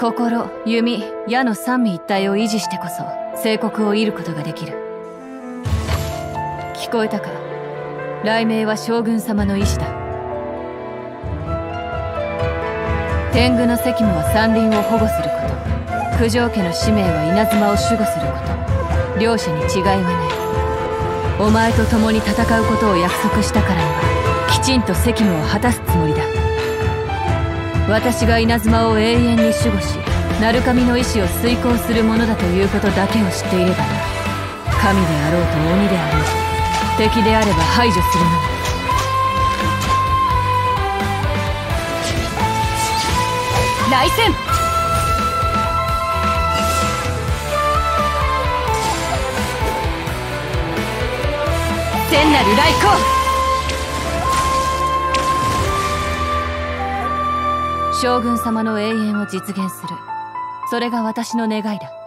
心弓矢の三位一体を維持してこそ聖国を射ることができる。聞こえたか？雷鳴は将軍様の意志だ。天狗の責務は山林を保護すること。九条家の使命は稲妻を守護すること。両者に違いはない。お前と共に戦うことを約束したからにはきちんと責務を果たすつもりだ。私が稲妻を永遠に守護し鳴神の意志を遂行するものだということだけを知っていればな神であろうと鬼であろうと敵であれば排除するのみ来戦。天なる来光将軍様の永遠を実現する。それが私の願いだ。